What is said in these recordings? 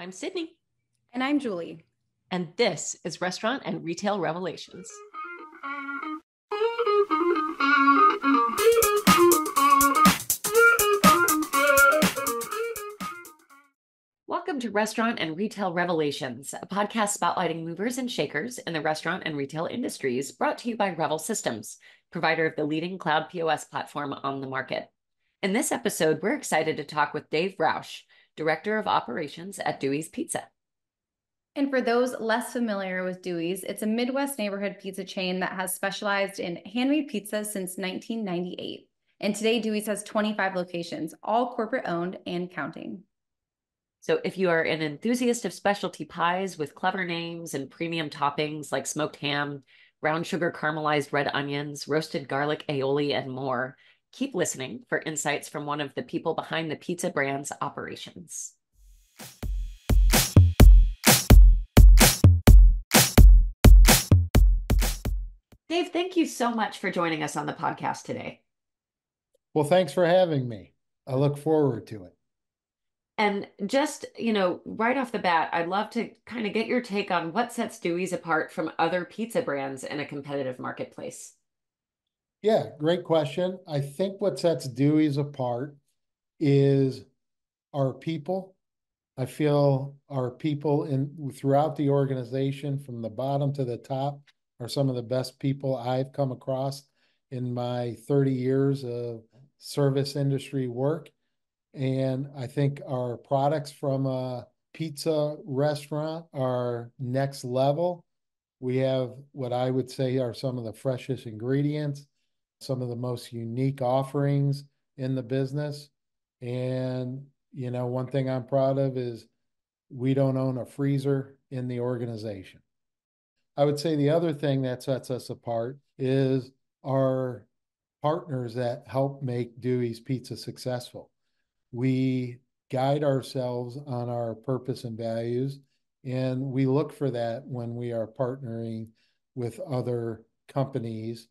I'm Sydney. And I'm Julie. And this is Restaurant and Retail Revelations. Welcome to Restaurant and Retail Revelations, a podcast spotlighting movers and shakers in the restaurant and retail industries, brought to you by Revel Systems, provider of the leading cloud POS platform on the market. In this episode, we're excited to talk with Dave Roush, Director of Operations at Dewey's Pizza. And for those less familiar with Dewey's, it's a Midwest neighborhood pizza chain that has specialized in handmade pizza since 1998. And today, Dewey's has 25 locations, all corporate owned and counting. So, if you are an enthusiast of specialty pies with clever names and premium toppings like smoked ham, brown sugar caramelized red onions, roasted garlic aioli, and more, Keep listening for insights from one of the people behind the pizza brand's operations. Dave, thank you so much for joining us on the podcast today. Well, thanks for having me. I look forward to it. And just, you know, right off the bat, I'd love to kind of get your take on what sets Dewey's apart from other pizza brands in a competitive marketplace. Yeah, great question. I think what sets Dewey's apart is our people. I feel our people in throughout the organization, from the bottom to the top, are some of the best people I've come across in my 30 years of service industry work. And I think our products from a pizza restaurant are next level. We have what I would say are some of the freshest ingredients some of the most unique offerings in the business. And, you know, one thing I'm proud of is we don't own a freezer in the organization. I would say the other thing that sets us apart is our partners that help make Dewey's Pizza successful. We guide ourselves on our purpose and values, and we look for that when we are partnering with other companies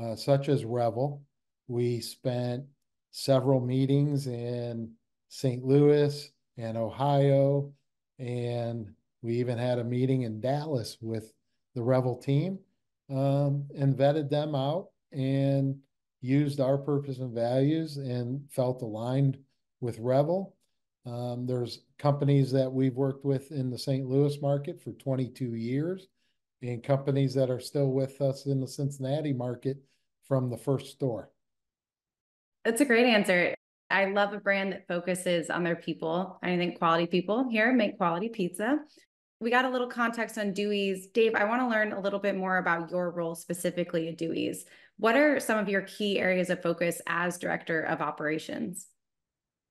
uh, such as Revel. We spent several meetings in St. Louis and Ohio, and we even had a meeting in Dallas with the Revel team um, and vetted them out and used our purpose and values and felt aligned with Revel. Um, there's companies that we've worked with in the St. Louis market for 22 years and companies that are still with us in the Cincinnati market from the first store? That's a great answer. I love a brand that focuses on their people. I think quality people here make quality pizza. We got a little context on Dewey's. Dave, I want to learn a little bit more about your role specifically at Dewey's. What are some of your key areas of focus as director of operations?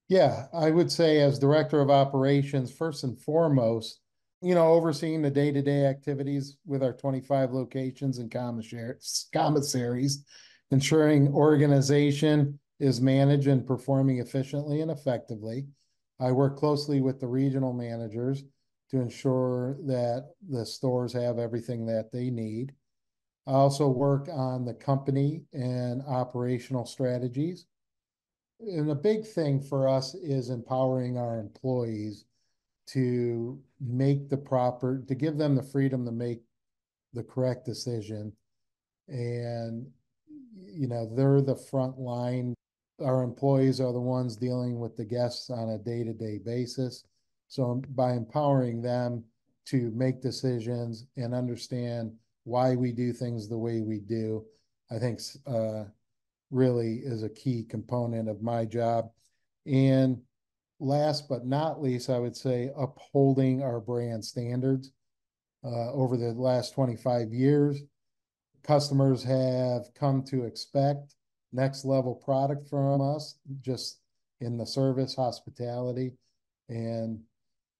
Yeah, I would say as director of operations, first and foremost, you know, overseeing the day-to-day activities with our 25 locations and commissaries, ensuring organization is managed and performing efficiently and effectively. I work closely with the regional managers to ensure that the stores have everything that they need. I also work on the company and operational strategies. And a big thing for us is empowering our employees to make the proper, to give them the freedom to make the correct decision. And, you know, they're the front line. Our employees are the ones dealing with the guests on a day to day basis. So by empowering them to make decisions and understand why we do things the way we do, I think uh, really is a key component of my job. And last but not least, I would say upholding our brand standards. Uh, over the last 25 years, customers have come to expect next level product from us, just in the service, hospitality, and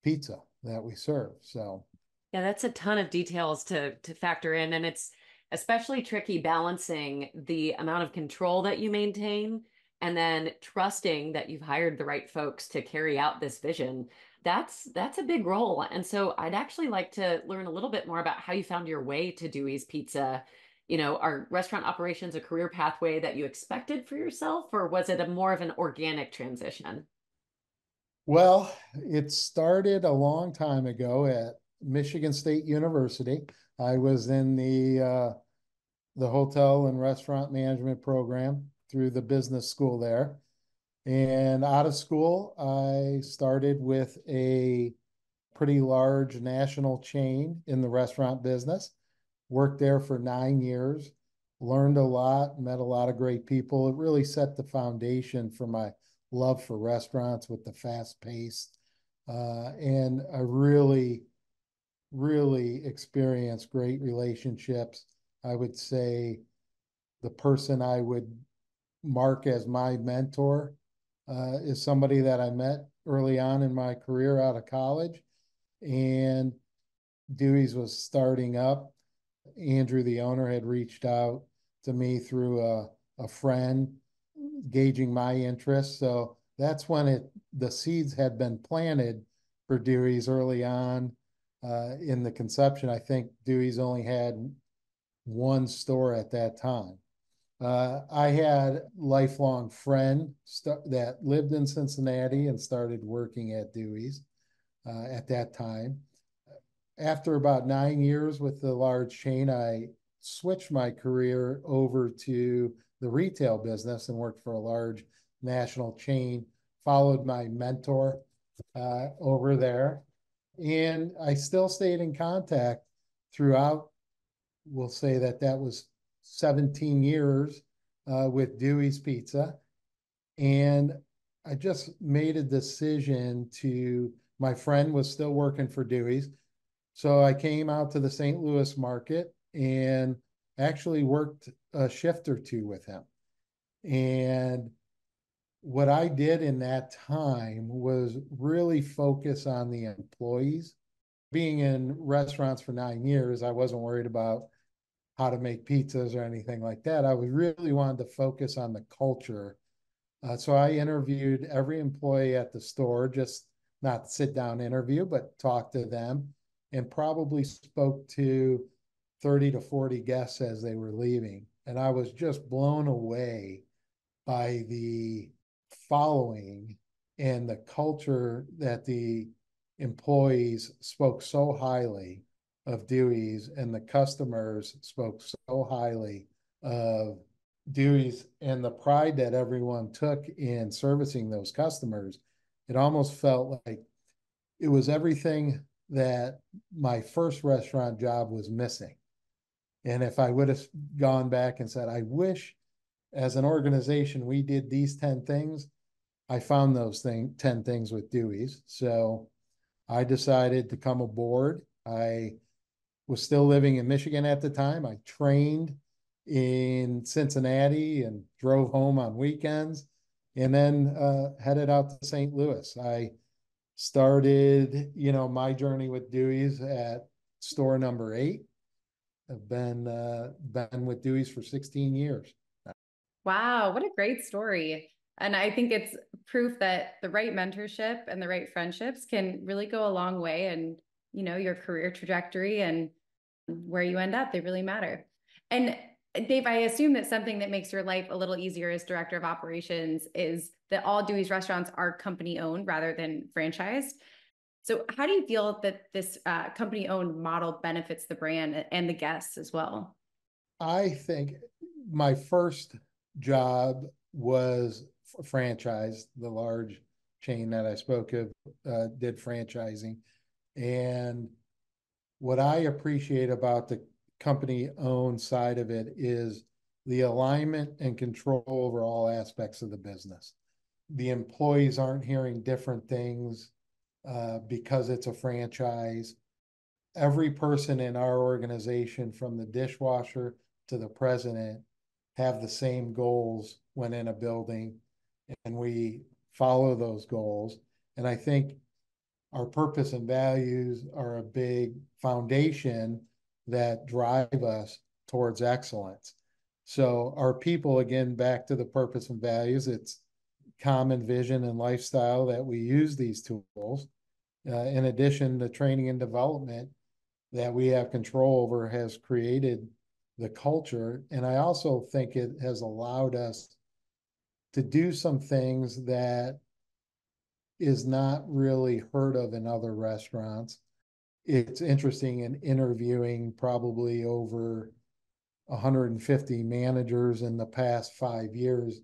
pizza that we serve. So, yeah, that's a ton of details to to factor in, and it's especially tricky balancing the amount of control that you maintain and then trusting that you've hired the right folks to carry out this vision that's that's a big role. And so i'd actually like to learn a little bit more about how you found your way to dewey's pizza. You know are restaurant operations a career pathway that you expected for yourself or was it a more of an organic transition? Well, it started a long time ago at Michigan State University. I was in the uh, the hotel and restaurant management program through the business school there. And out of school, I started with a pretty large national chain in the restaurant business. Worked there for nine years, learned a lot, met a lot of great people. It really set the foundation for my love for restaurants with the fast pace. Uh, and I really, really experienced great relationships. I would say the person I would mark as my mentor uh, is somebody that I met early on in my career out of college. And Dewey's was starting up. Andrew, the owner, had reached out to me through a, a friend gauging my interest. So that's when it the seeds had been planted for Dewey's early on uh, in the conception. I think Dewey's only had one store at that time. Uh, I had lifelong friend that lived in Cincinnati and started working at Dewey's uh, at that time. After about nine years with the large chain, I switched my career over to the retail business and worked for a large national chain. Followed my mentor uh, over there, and I still stayed in contact throughout. We'll say that that was 17 years uh, with Dewey's Pizza. And I just made a decision to, my friend was still working for Dewey's. So I came out to the St. Louis market and actually worked a shift or two with him. And what I did in that time was really focus on the employees. Being in restaurants for nine years, I wasn't worried about how to make pizzas or anything like that. I was really wanted to focus on the culture. Uh, so I interviewed every employee at the store, just not sit down interview, but talk to them and probably spoke to 30 to 40 guests as they were leaving. And I was just blown away by the following and the culture that the employees spoke so highly of Dewey's and the customers spoke so highly of Dewey's and the pride that everyone took in servicing those customers. It almost felt like it was everything that my first restaurant job was missing. And if I would have gone back and said, I wish as an organization we did these 10 things, I found those thing, 10 things with Dewey's. So I decided to come aboard. I was still living in Michigan at the time. I trained in Cincinnati and drove home on weekends and then uh, headed out to St. Louis. I started, you know, my journey with Dewey's at store number eight. I've been uh, been with Dewey's for 16 years. Wow, what a great story. And I think it's proof that the right mentorship and the right friendships can really go a long way and you know your career trajectory and where you end up they really matter. And dave i assume that something that makes your life a little easier as director of operations is that all dewey's restaurants are company owned rather than franchised. So how do you feel that this uh, company owned model benefits the brand and the guests as well? I think my first job was franchise. The large chain that i spoke of uh, did franchising. And what I appreciate about the company owned side of it is the alignment and control over all aspects of the business. The employees aren't hearing different things uh, because it's a franchise. Every person in our organization, from the dishwasher to the president, have the same goals when in a building, and we follow those goals. And I think our purpose and values are a big foundation that drive us towards excellence. So our people, again, back to the purpose and values, it's common vision and lifestyle that we use these tools. Uh, in addition, the training and development that we have control over has created the culture. And I also think it has allowed us to do some things that is not really heard of in other restaurants. It's interesting in interviewing probably over 150 managers in the past five years.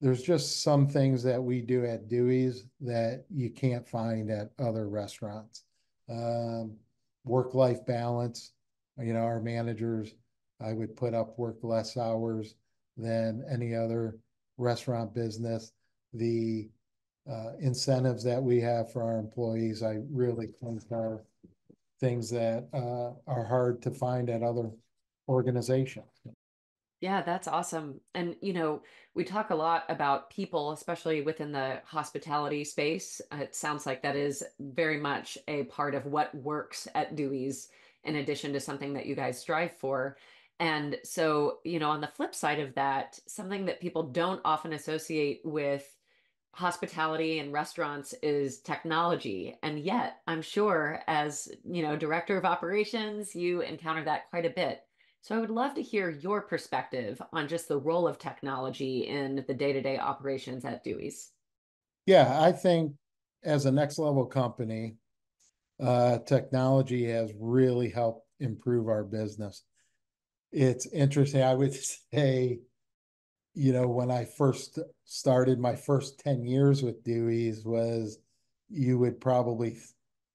There's just some things that we do at Dewey's that you can't find at other restaurants. Um, work-life balance, you know, our managers, I would put up work less hours than any other restaurant business. The uh, incentives that we have for our employees, I really think are things that uh, are hard to find at other organizations. Yeah, that's awesome. And, you know, we talk a lot about people, especially within the hospitality space. It sounds like that is very much a part of what works at Dewey's, in addition to something that you guys strive for. And so, you know, on the flip side of that, something that people don't often associate with hospitality and restaurants is technology. And yet, I'm sure as, you know, director of operations, you encounter that quite a bit. So I would love to hear your perspective on just the role of technology in the day-to-day operations at Dewey's. Yeah, I think as a next level company, uh, technology has really helped improve our business. It's interesting. I would say, you know, when I first started, my first 10 years with Dewey's was, you would probably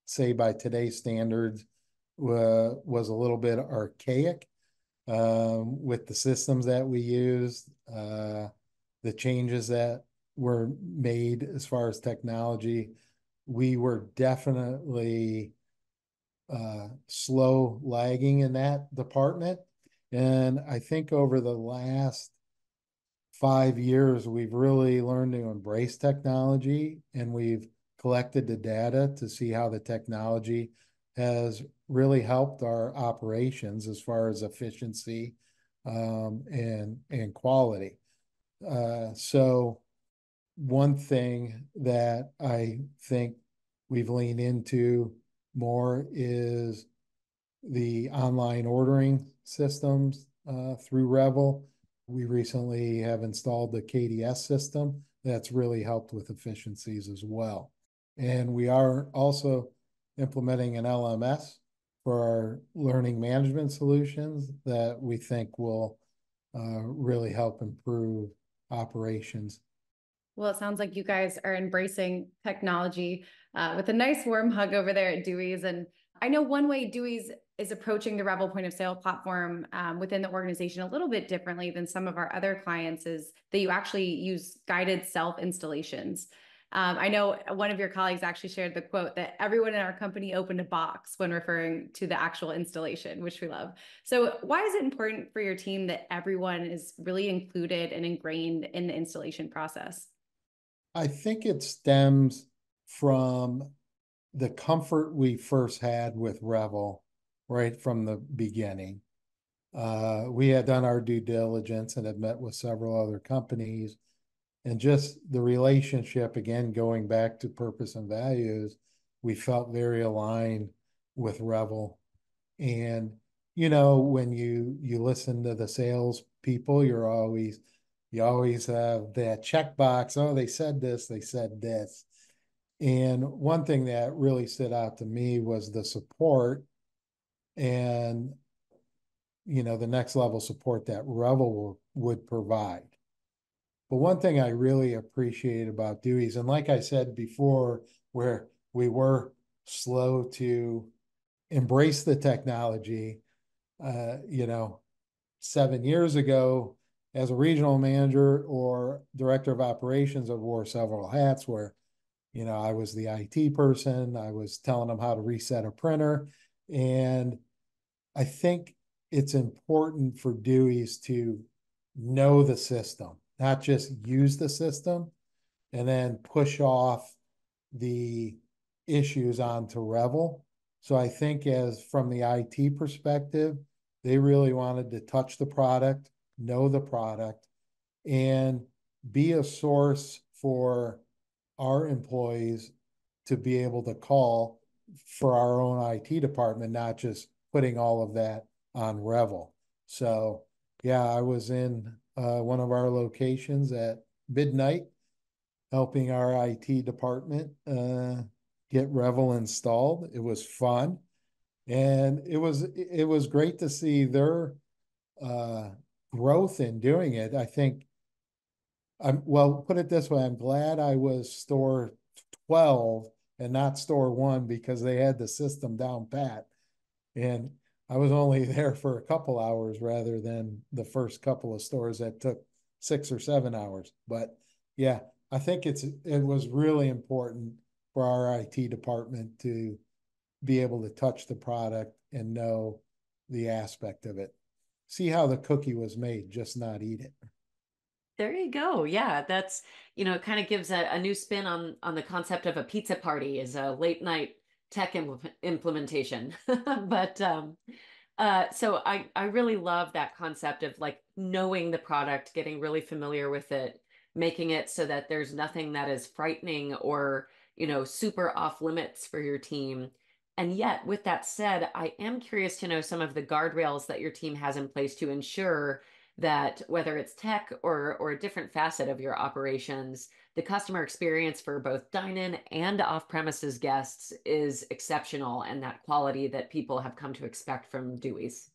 say by today's standards, uh, was a little bit archaic um, with the systems that we used, uh, the changes that were made as far as technology. We were definitely uh, slow lagging in that department. And I think over the last five years, we've really learned to embrace technology and we've collected the data to see how the technology has really helped our operations as far as efficiency um, and and quality. Uh, so one thing that I think we've leaned into more is the online ordering systems uh, through Revel. We recently have installed the KDS system that's really helped with efficiencies as well. And we are also implementing an LMS for our learning management solutions that we think will uh, really help improve operations. Well, it sounds like you guys are embracing technology uh, with a nice warm hug over there at Dewey's. And I know one way Dewey's is approaching the Revel point of sale platform um, within the organization a little bit differently than some of our other clients is that you actually use guided self installations. Um, I know one of your colleagues actually shared the quote that everyone in our company opened a box when referring to the actual installation, which we love. So, why is it important for your team that everyone is really included and ingrained in the installation process? I think it stems from the comfort we first had with Revel right from the beginning. Uh, we had done our due diligence and had met with several other companies. And just the relationship again going back to purpose and values we felt very aligned with revel. And you know when you you listen to the sales people you're always you always have that checkbox oh they said this they said this. And one thing that really stood out to me was the support and you know the next level support that revel would provide but one thing I really appreciate about Dewey's, and like I said before, where we were slow to embrace the technology, uh, you know, seven years ago, as a regional manager or director of operations, I wore several hats where, you know, I was the IT person, I was telling them how to reset a printer. And I think it's important for Dewey's to know the system not just use the system and then push off the issues onto Revel. So I think as from the IT perspective, they really wanted to touch the product, know the product, and be a source for our employees to be able to call for our own IT department, not just putting all of that on Revel. So yeah, I was in uh, one of our locations at midnight helping our IT department uh, get Revel installed. It was fun, and it was it was great to see their uh, growth in doing it. I think I'm well. Put it this way: I'm glad I was store twelve and not store one because they had the system down pat, and I was only there for a couple hours rather than the first couple of stores that took six or seven hours. But yeah, I think it's it was really important for our IT department to be able to touch the product and know the aspect of it. See how the cookie was made, just not eat it. There you go. Yeah, that's you know, it kind of gives a, a new spin on on the concept of a pizza party is a late night tech impl- implementation. but um uh so I I really love that concept of like knowing the product, getting really familiar with it, making it so that there's nothing that is frightening or, you know, super off limits for your team. And yet, with that said, I am curious to know some of the guardrails that your team has in place to ensure that whether it's tech or or a different facet of your operations, the customer experience for both dine-in and off-premises guests is exceptional and that quality that people have come to expect from Dewey's.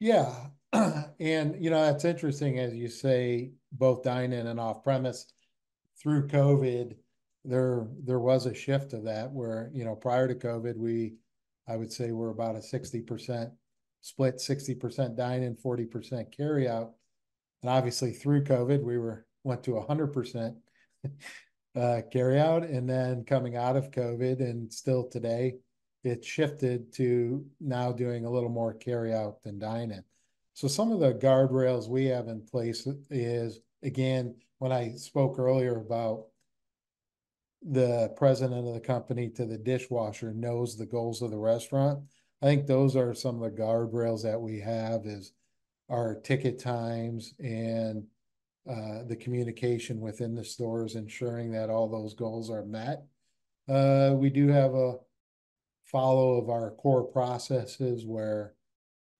Yeah. and you know, that's interesting as you say both dine-in and off-premise through COVID, there there was a shift of that where, you know, prior to COVID, we I would say we're about a 60% split 60% dine in, 40% carry out. And obviously through COVID, we were went to 100% uh, carry out. And then coming out of COVID and still today, it shifted to now doing a little more carry out than dine in. So some of the guardrails we have in place is again, when I spoke earlier about the president of the company to the dishwasher knows the goals of the restaurant. I think those are some of the guardrails that we have is our ticket times and uh, the communication within the stores, ensuring that all those goals are met. Uh, we do have a follow of our core processes where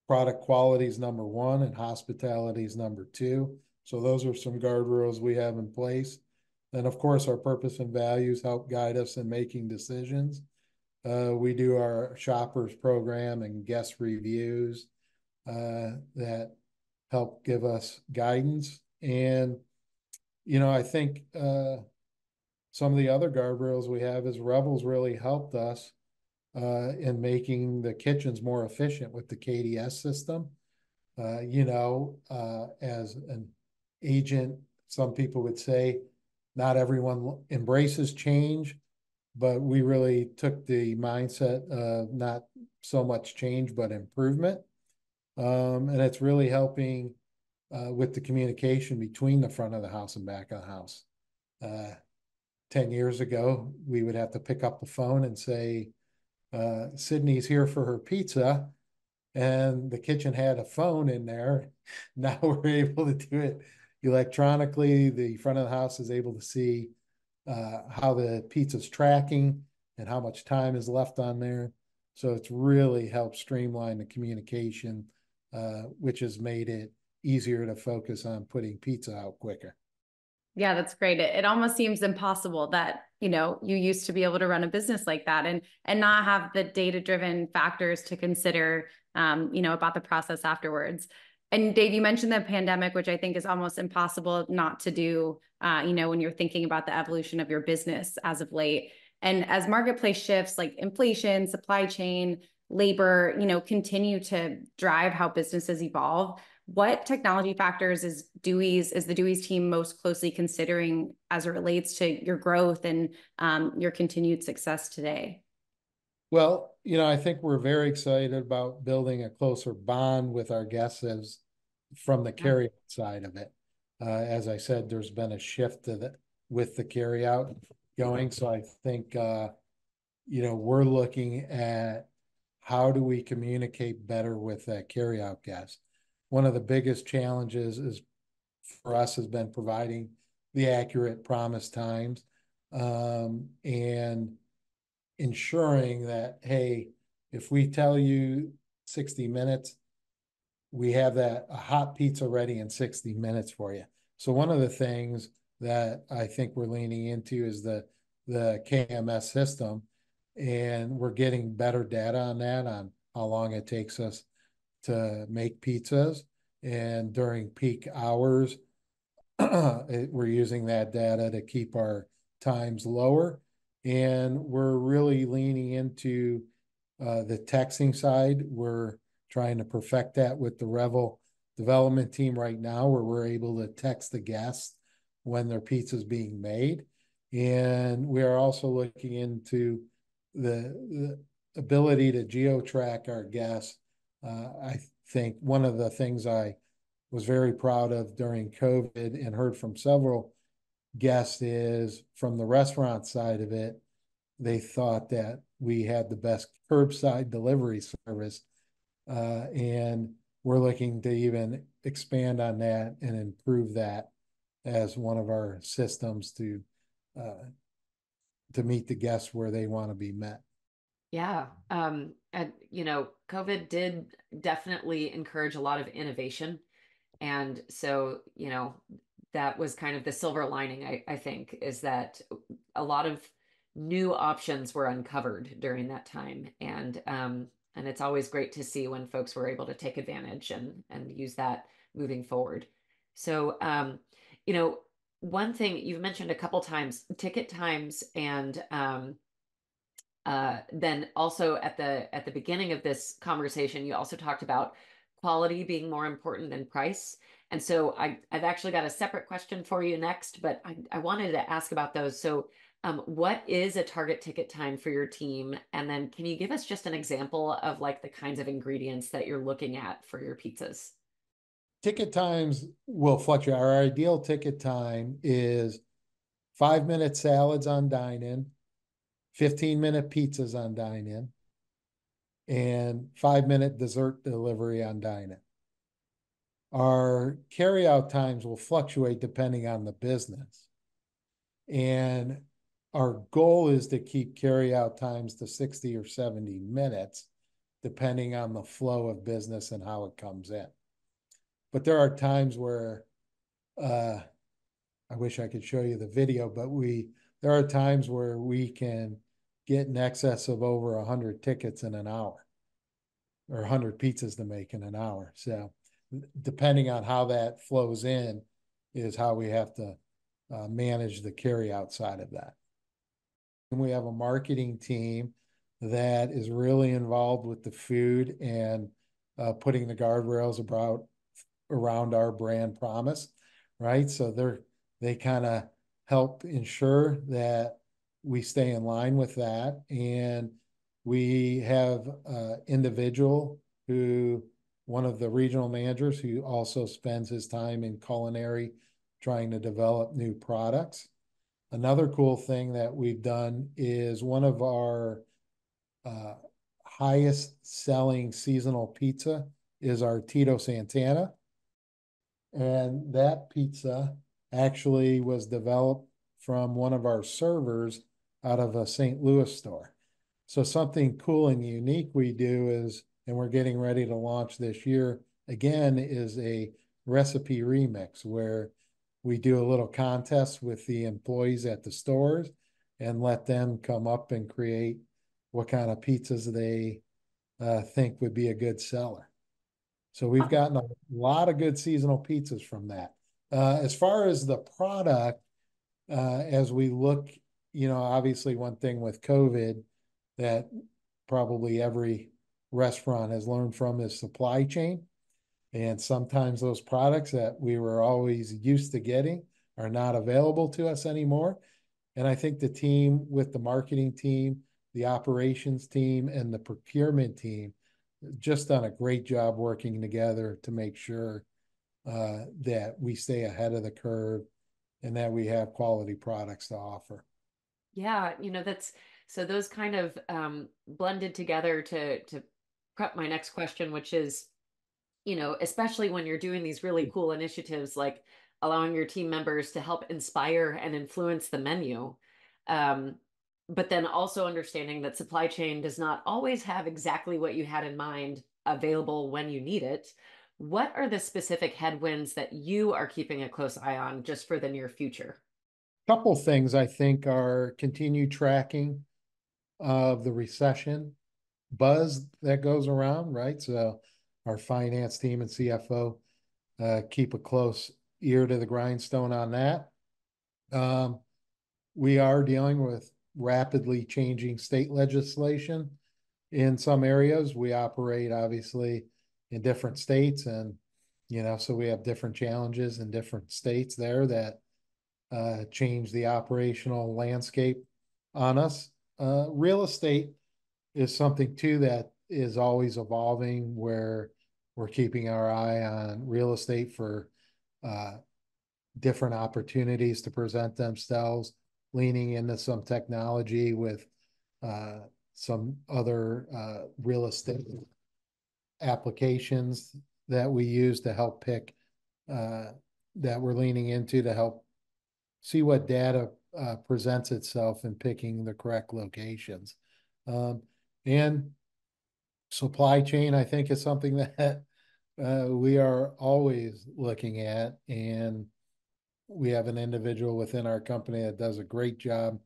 product quality is number one and hospitality is number two. So those are some guardrails we have in place. And of course, our purpose and values help guide us in making decisions. Uh, we do our shoppers program and guest reviews uh, that help give us guidance. And, you know, I think uh, some of the other guardrails we have is Revels really helped us uh, in making the kitchens more efficient with the KDS system. Uh, you know, uh, as an agent, some people would say not everyone embraces change, but we really took the mindset of not so much change but improvement. Um, and it's really helping uh, with the communication between the front of the house and back of the house. Uh, 10 years ago we would have to pick up the phone and say uh, sydney's here for her pizza and the kitchen had a phone in there. Now we're able to do it electronically. The front of the house is able to see uh, how the pizza's tracking and how much time is left on there. So it's really helped streamline the communication, uh, which has made it easier to focus on putting pizza out quicker. Yeah, that's great. It, it almost seems impossible that, you know, you used to be able to run a business like that and and not have the data-driven factors to consider um, you know, about the process afterwards. And Dave, you mentioned the pandemic, which I think is almost impossible not to do, uh, you know, when you're thinking about the evolution of your business as of late. And as marketplace shifts like inflation, supply chain, labor, you know, continue to drive how businesses evolve, what technology factors is Dewey's, is the Dewey's team most closely considering as it relates to your growth and um, your continued success today? Well, you know, I think we're very excited about building a closer bond with our guests as from the carry side of it. Uh, as I said, there's been a shift to the with the carry out going. So I think uh, you know, we're looking at how do we communicate better with that carry out guest. One of the biggest challenges is for us has been providing the accurate promise times um, and ensuring that hey, if we tell you 60 minutes, we have that a hot pizza ready in 60 minutes for you. So one of the things that I think we're leaning into is the the KMS system, and we're getting better data on that on how long it takes us to make pizzas, and during peak hours, it, we're using that data to keep our times lower, and we're really leaning into uh, the texting side. We're trying to perfect that with the Revel development team right now, where we're able to text the guests when their pizza is being made. And we are also looking into the, the ability to geo-track our guests. Uh, I think one of the things I was very proud of during COVID and heard from several guests is from the restaurant side of it, they thought that we had the best curbside delivery service. Uh, and we're looking to even expand on that and improve that as one of our systems to uh, to meet the guests where they want to be met. Yeah. Um, and you know, COVID did definitely encourage a lot of innovation. And so, you know, that was kind of the silver lining, I, I think, is that a lot of new options were uncovered during that time. And um, and it's always great to see when folks were able to take advantage and and use that moving forward. So um, you know, one thing you've mentioned a couple times, ticket times and um, uh, then also at the at the beginning of this conversation, you also talked about quality being more important than price. And so I, I've actually got a separate question for you next, but I, I wanted to ask about those. So um, what is a target ticket time for your team? And then can you give us just an example of like the kinds of ingredients that you're looking at for your pizzas? Ticket times will fluctuate. Our ideal ticket time is five minute salads on dine in, 15 minute pizzas on dine in, and five minute dessert delivery on dine in. Our carryout times will fluctuate depending on the business. And our goal is to keep carryout times to 60 or 70 minutes, depending on the flow of business and how it comes in. But there are times where uh, I wish I could show you the video, but we there are times where we can get in excess of over 100 tickets in an hour or 100 pizzas to make in an hour. So depending on how that flows in is how we have to uh, manage the carry outside of that. We have a marketing team that is really involved with the food and uh, putting the guardrails about around our brand promise, right? So they're they kind of help ensure that we stay in line with that. And we have individual who, one of the regional managers, who also spends his time in culinary trying to develop new products. Another cool thing that we've done is one of our uh, highest selling seasonal pizza is our Tito Santana. And that pizza actually was developed from one of our servers out of a St. Louis store. So something cool and unique we do is, and we're getting ready to launch this year again, is a recipe remix where we do a little contest with the employees at the stores and let them come up and create what kind of pizzas they uh, think would be a good seller. So we've gotten a lot of good seasonal pizzas from that. Uh, as far as the product, uh, as we look you know, obviously one thing with COVID that probably every restaurant has learned from is supply chain. And sometimes those products that we were always used to getting are not available to us anymore. And I think the team with the marketing team, the operations team, and the procurement team just done a great job working together to make sure uh, that we stay ahead of the curve and that we have quality products to offer. Yeah, you know, that's so those kind of um, blended together to to prep my next question, which is, you know, especially when you're doing these really cool initiatives like allowing your team members to help inspire and influence the menu. Um, but then also understanding that supply chain does not always have exactly what you had in mind available when you need it. What are the specific headwinds that you are keeping a close eye on just for the near future? couple things I think are continued tracking of the recession buzz that goes around, right? So our finance team and CFO uh, keep a close ear to the grindstone on that. Um, we are dealing with rapidly changing state legislation in some areas. We operate obviously in different states and you know, so we have different challenges in different states there that uh, change the operational landscape on us. Uh, real estate is something too that is always evolving where we're keeping our eye on real estate for uh, different opportunities to present themselves, leaning into some technology with uh, some other uh, real estate applications that we use to help pick uh, that we're leaning into to help see what data uh, presents itself in picking the correct locations. Um, and supply chain, I think, is something that uh, we are always looking at. And we have an individual within our company that does a great job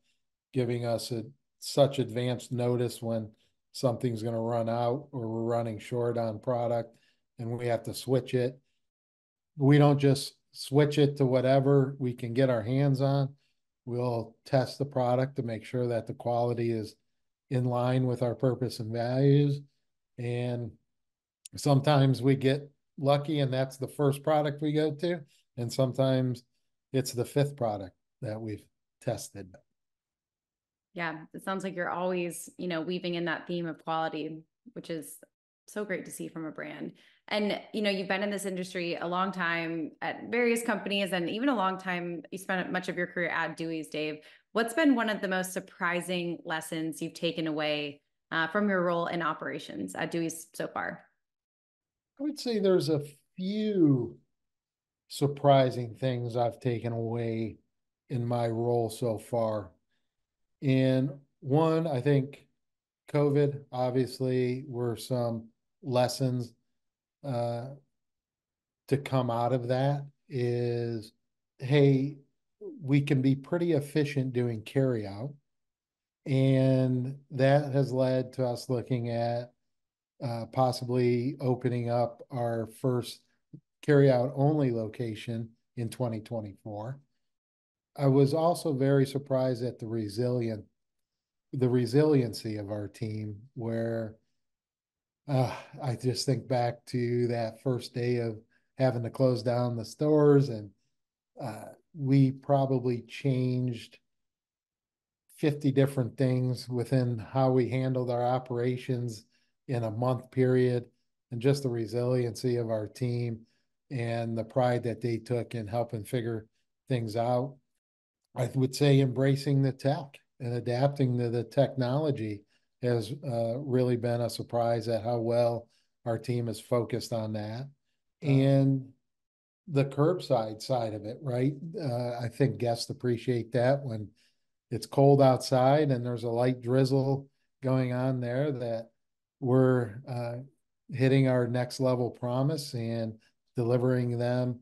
giving us a, such advanced notice when something's going to run out or we're running short on product and we have to switch it. We don't just switch it to whatever we can get our hands on. We'll test the product to make sure that the quality is in line with our purpose and values. And sometimes we get lucky and that's the first product we go to. And sometimes it's the fifth product that we've tested. Yeah, it sounds like you're always, you know, weaving in that theme of quality, which is so great to see from a brand. And you know, you've been in this industry a long time at various companies and even a long time you spent much of your career at Dewey's, Dave. What's been one of the most surprising lessons you've taken away uh, from your role in operations at Dewey's so far? I would say there's a few surprising things I've taken away in my role so far. And one, I think COVID obviously were some lessons uh, to come out of that is hey, we can be pretty efficient doing carry out. And that has led to us looking at uh, possibly opening up our first carry out only location in 2024. I was also very surprised at the resilient the resiliency of our team where uh, I just think back to that first day of having to close down the stores, and uh, we probably changed 50 different things within how we handled our operations in a month period, and just the resiliency of our team and the pride that they took in helping figure things out. I would say embracing the tech and adapting to the technology has uh, really been a surprise at how well our team is focused on that. And the curbside side of it, right? Uh, I think guests appreciate that when it's cold outside and there's a light drizzle going on there that we're uh, hitting our next level promise and delivering them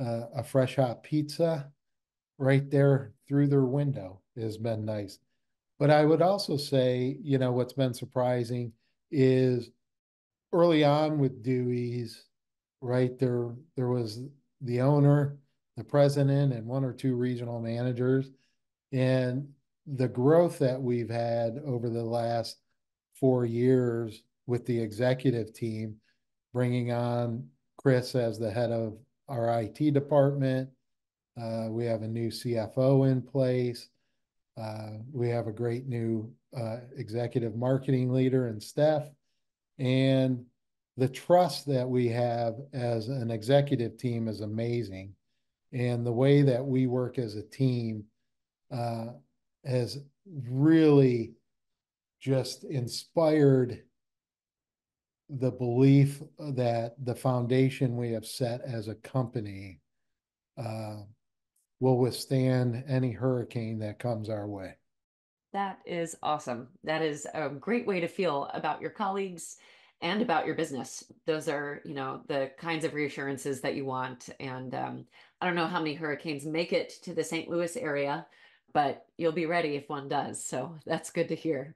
uh, a fresh hot pizza right there through their window has been nice. But I would also say, you know, what's been surprising is early on with Dewey's, right? There, there was the owner, the president, and one or two regional managers. And the growth that we've had over the last four years with the executive team, bringing on Chris as the head of our IT department. Uh, we have a new CFO in place. Uh, we have a great new uh, executive marketing leader and staff. And the trust that we have as an executive team is amazing. And the way that we work as a team uh, has really just inspired the belief that the foundation we have set as a company uh, will withstand any hurricane that comes our way. That is awesome. That is a great way to feel about your colleagues and about your business. Those are, you know, the kinds of reassurances that you want. And um, I don't know how many hurricanes make it to the St. Louis area, but you'll be ready if one does. So that's good to hear.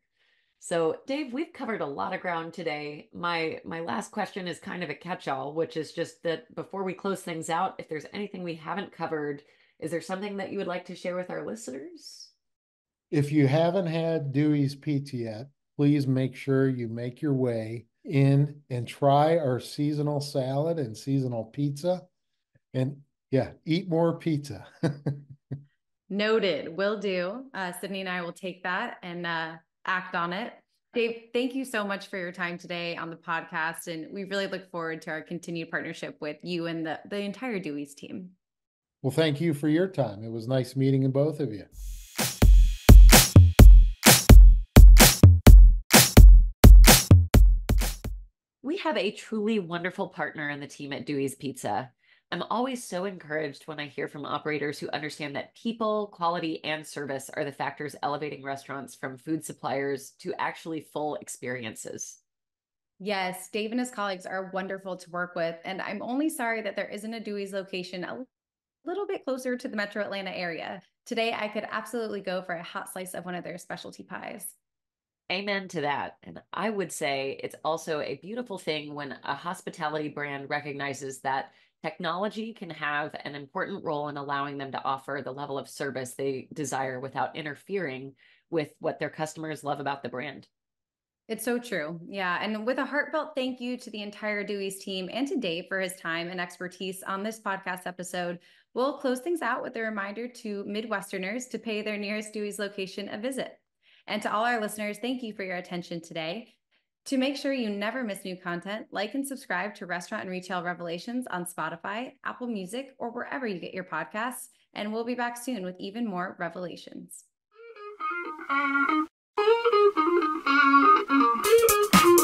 So, Dave, we've covered a lot of ground today. My my last question is kind of a catch-all, which is just that before we close things out, if there's anything we haven't covered, is there something that you would like to share with our listeners? If you haven't had Dewey's Pizza yet, please make sure you make your way in and try our seasonal salad and seasonal pizza. And yeah, eat more pizza. Noted. Will do. Uh, Sydney and I will take that and uh, act on it. Dave, thank you so much for your time today on the podcast. And we really look forward to our continued partnership with you and the, the entire Dewey's team. Well, thank you for your time. It was nice meeting both of you. We have a truly wonderful partner in the team at Dewey's Pizza. I'm always so encouraged when I hear from operators who understand that people, quality, and service are the factors elevating restaurants from food suppliers to actually full experiences. Yes, Dave and his colleagues are wonderful to work with. And I'm only sorry that there isn't a Dewey's location a little bit closer to the metro Atlanta area. Today, I could absolutely go for a hot slice of one of their specialty pies. Amen to that. And I would say it's also a beautiful thing when a hospitality brand recognizes that technology can have an important role in allowing them to offer the level of service they desire without interfering with what their customers love about the brand. It's so true. Yeah. And with a heartfelt thank you to the entire Dewey's team and to Dave for his time and expertise on this podcast episode, we'll close things out with a reminder to Midwesterners to pay their nearest Dewey's location a visit. And to all our listeners, thank you for your attention today. To make sure you never miss new content, like and subscribe to Restaurant and Retail Revelations on Spotify, Apple Music, or wherever you get your podcasts. And we'll be back soon with even more revelations.